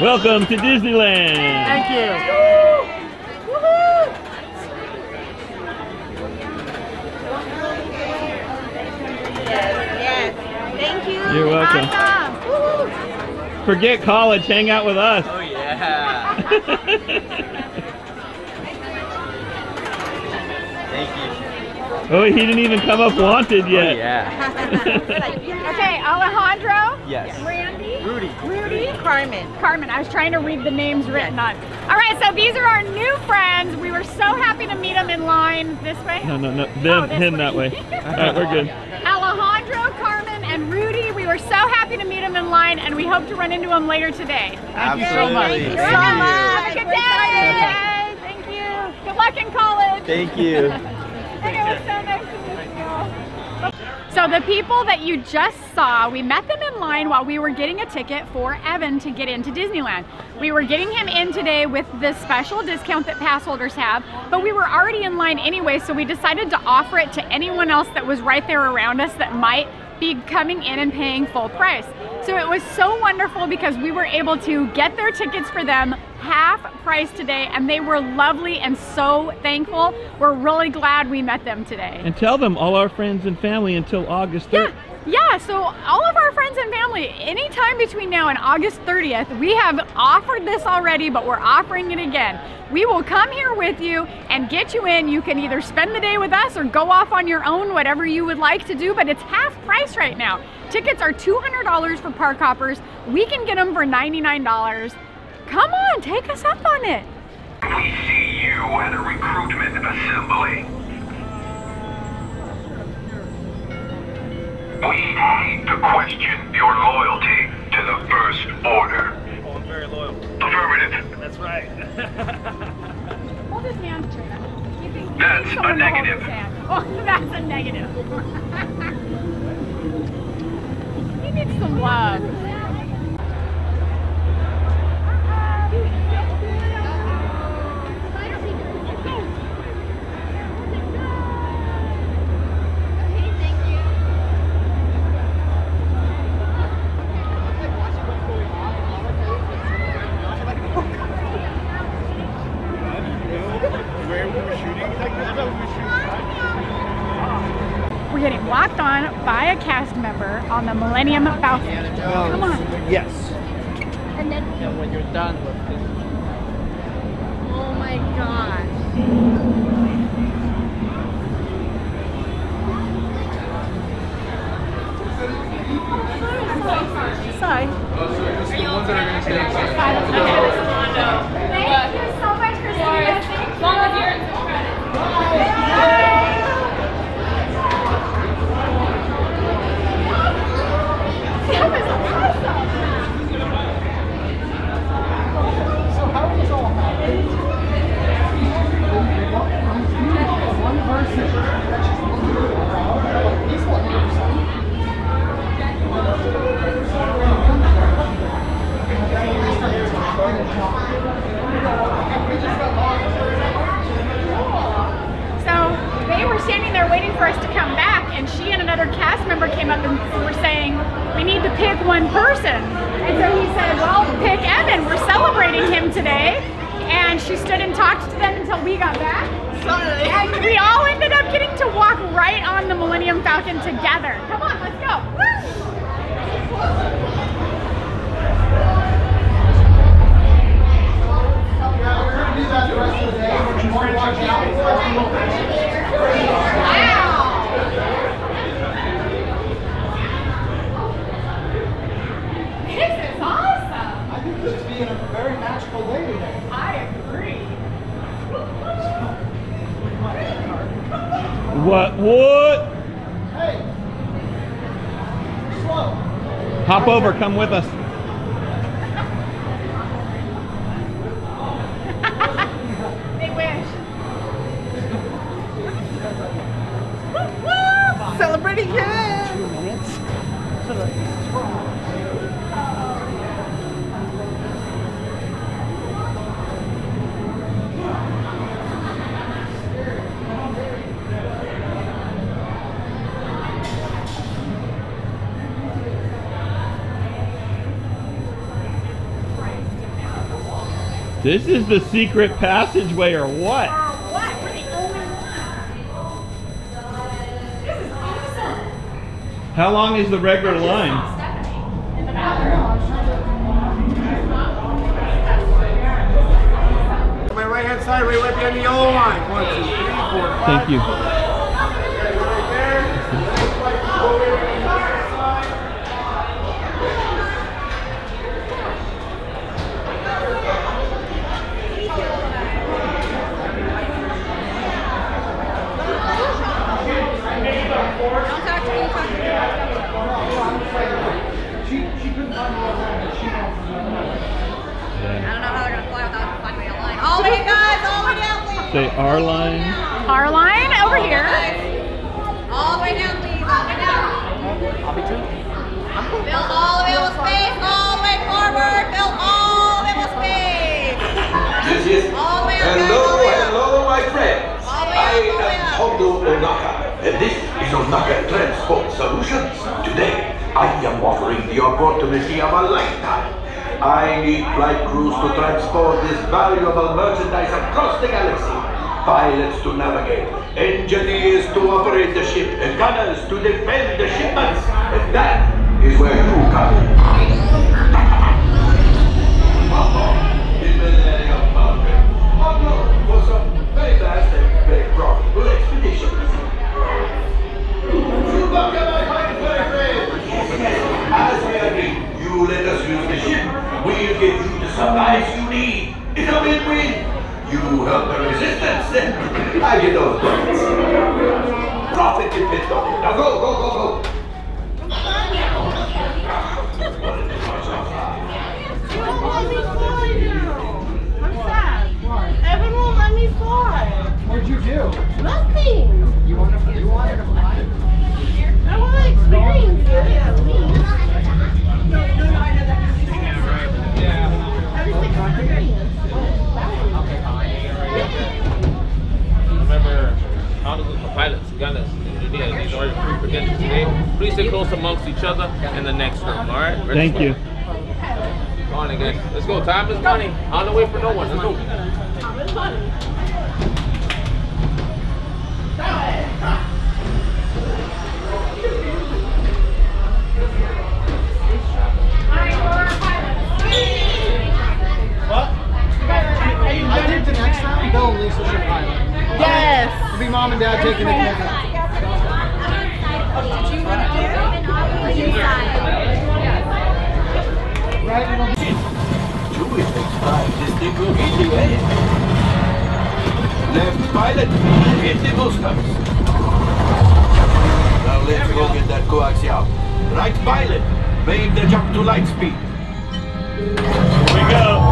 Welcome to Disneyland. Thank you. Yes. Thank you. You're welcome. Awesome. Forget college, hang out with us. Oh yeah. Thank you. oh, he didn't even come up wanted Oh yet. yeah. Okay, Alejandro, Yes. Randy, Rudy. Rudy, Carmen. Carmen. I was trying to read the names written on. All right, so these are our new friends. We were so happy to meet them in line this way. No, no, no. Oh, Them, this him way. that way. All right, we're good. Alejandro, Carmen, and Rudy. We were so happy to meet them in line, and we hope to run into them later today. Thank you so much. Thank you Very so good. much. Have a good We're day. Thank you. Good luck in college. Thank you. It was so nice to meet you. So the people that you just saw, we met them in line while we were getting a ticket for Evan to get into Disneyland. We were getting him in today with the special discount that pass holders have, but we were already in line anyway, so we decided to offer it to anyone else that was right there around us that might be coming in and paying full price. So it was so wonderful because we were able to get their tickets for them half price today and they were lovely and so thankful. We're really glad we met them today. And tell them all our friends and family until August 3rd. Yeah, yeah, so all of our friends and family, anytime between now and August 30th, we have offered this already, but we're offering it again. We will come here with you and get you in. You can either spend the day with us or go off on your own, whatever you would like to do, but it's half price right now. Tickets are $200 for park hoppers. We can get them for $99. Come on, take us up on it. We see you at a recruitment assembly. We hate to question your loyalty to the First Order. Oh, I'm very loyal. Affirmative. That's right. Hold his hand, Trina. You think- you That's a someone to hold negative. Oh, that's a negative. he needs some love. We're getting walked on by a cast member on the Millennium Falcon. Come on. Yes. And then And when you're done with this. Oh my gosh. Sorry. Thank And she stood and talked to them until we got back. Sorry. And we all ended up getting to walk right on the Millennium Falcon together. Come on, let's go. Woo! This is awesome. I think this is being a very magical day today. I agree. What? What? Hey! Slow. Hop over, come with us. They wish. Celebrating kids. Two minutes. This is the secret passageway or what? What? We're the only ones. This is awesome. How long is the regular line? In the. My right hand side, right, right behind the yellow line. One, two, three, four, five. Thank you. Right there. Go over to the right side. Don't talk to me. Talk to me. She, she couldn't find the right line, but she knows. I don't know how they're gonna fly without finding a line. All the way, guys. All the way down, please. Say our line. Our line over here. All the way down, please. All the way down. I'll be too. Fill all the way with space. All the way forward. Fill all the way with space. Yes, yes. All the way up, guys. Hello, All the up. hello, my friends. All the way I all am up. Hondo Ohnaka, and this is Ohnaka Transport Solutions. Today, I am offering the opportunity of a lifetime. I need flight crews to transport this valuable merchandise across the galaxy. Pilots to navigate, engineers to operate the ship, and gunners to defend the shipments. And that is where you come in. Engineers. In order to free credentials today, please stay close amongst each other in the next room. All right? Ready? Thank you. Come on again. Let's go. Time is money. On the way for no one. Let's go. I think the next round, Bill and Lisa should pilot. Yes. It'll be mom and dad taking the picture. Hit the. Now let's go get that coaxium. Right pilot, make the jump to light speed. Here we go.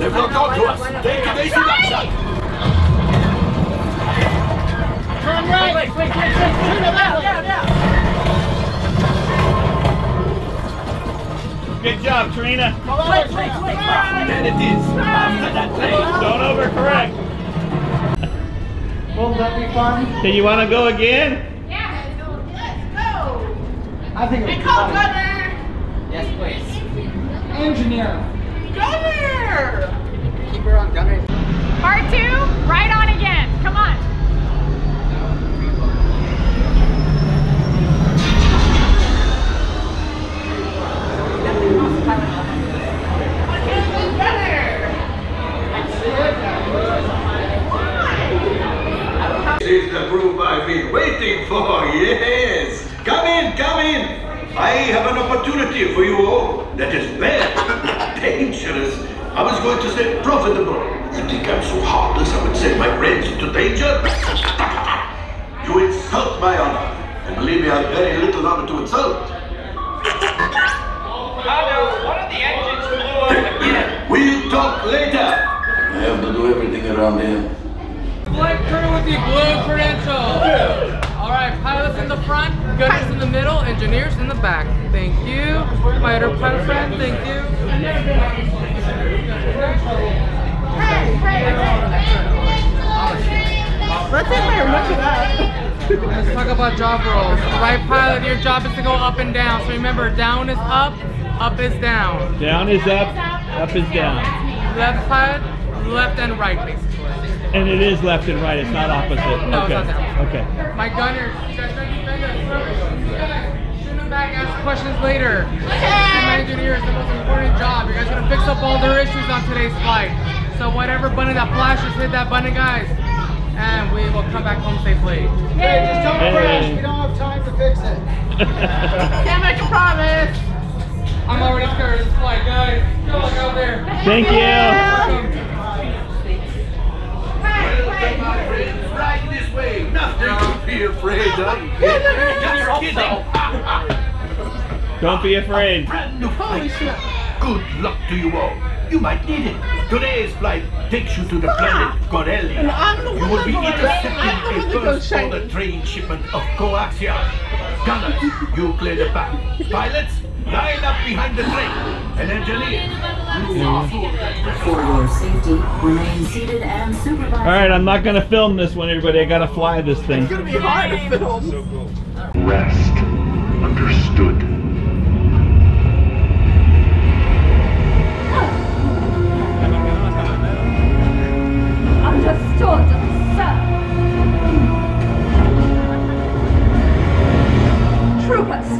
They've not got to us! Take evasive action! Turn right. Wait, wait, wait, wait. Turn left. Yeah, yeah. Good job, Trina. Wait, wait, wait. There it is! After that train! Don't overcorrect. Won't that be fun? Okay, you want to go again? Yeah, let's go. Let's go. I think it'll be fun. Yes, please. Engineer. Keep her on gunner. Part two, right on again. Come on. This is the proof I've been waiting for, yes! Come in, come in! I have an opportunity for you all that is very dangerous. I was going to say profitable. You think I'm so heartless I would send my friends into danger? You insult my honor. And believe me, I have very little honor to insult. one of the engines blew up again. We'll talk later. I have to do everything around here. Flight crew with the blue credentials. All right. right, pilots in the front, gunners in the middle, engineers in the back. Thank you. My other pilot friend, thank you. Let's take my much of that. Let's talk about job roles. Right pilot, your job is to go up and down. So remember, down is up, up is down. Down is up, up is down. Left pilot, left and right, basically. And it is left and right, it's not opposite. No, it's okay. not. Okay. My gunners, you guys ready, defenders? Whoever shoots shoot them back, ask questions later. And my engineers, the most important job. You guys gonna fix up all their issues on today's flight. So whatever button that flashes, hit that button, guys. And we will come back home safely. Hey, just don't Hey. crash. We don't have time to fix it. Can't make a promise. I'm already scared of this flight, guys. Good luck out there. Thank you. Welcome. Right this way. Nothing to be afraid of. Just kidding. Don't be afraid. Brand new flight. Good luck to you all. You might need it. Today's flight takes you to the planet Corellia. And I'm the You will be going- intercepting the one a first order train shipment of coaxium. Gunners, you clear the path. Pilots, line up behind the train. And engineers, For your safety, remain seated and supervise. All right, I'm not gonna film this one, everybody. I gotta fly this thing. It's gonna be hard to film. Rest. Understood. Understood, Troopers,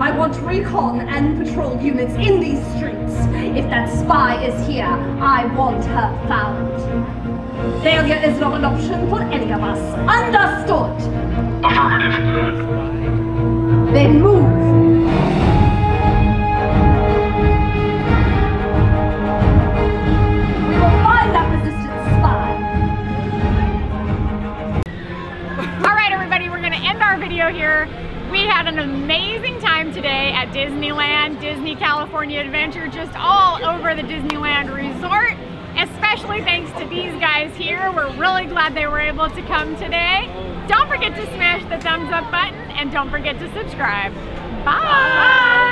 I want recon and patrol units in these streets. If that spy is here, I want her found. Failure is not an option for any of us. Understood? Affirmative. Then move. We will find that resistant spy. All right, everybody, we're gonna end our video here. We had an amazing time today at Disneyland, Disney California Adventure, just all over the Disneyland Resort. Especially thanks to these guys here. We're really glad they were able to come today. Don't forget to smash the thumbs up button and don't forget to subscribe. Bye.